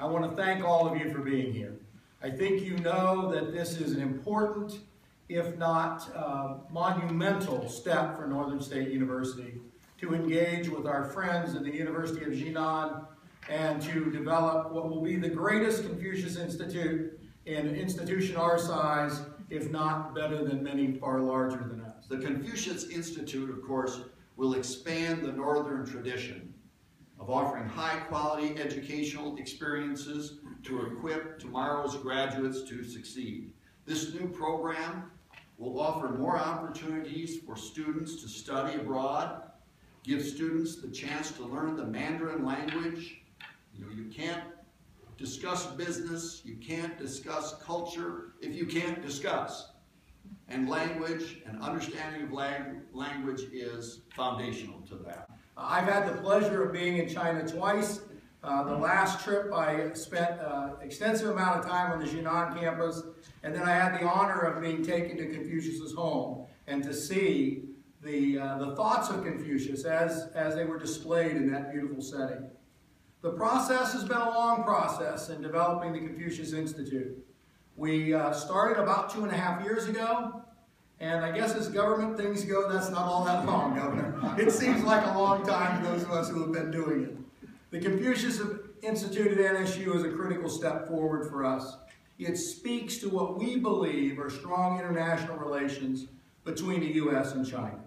I want to thank all of you for being here. I think you know that this is an important, if not uh, monumental step for Northern State University to engage with our friends at the University of Jinan and to develop what will be the greatest Confucius Institute in an institution our size, if not better than many far larger than us. The Confucius Institute, of course, will expand the Northern tradition of offering high-quality educational experiences to equip tomorrow's graduates to succeed. This new program will offer more opportunities for students to study abroad, give students the chance to learn the Mandarin language. You know, you can't discuss business, you can't discuss culture if you can't discuss. And language and understanding of lang language is foundational to that. I've had the pleasure of being in China twice. Uh, the last trip I spent uh, extensive amount of time on the Jinan campus, and then I had the honor of being taken to Confucius's home and to see the, uh, the thoughts of Confucius as, as they were displayed in that beautiful setting. The process has been a long process in developing the Confucius Institute. We uh, started about two and a half years ago, and I guess as government things go, that's not all that long, Governor. It seems like a long time to those of us who have been doing it. The Confucius Institute at NSU is a critical step forward for us. It speaks to what we believe are strong international relations between the U.S. and China.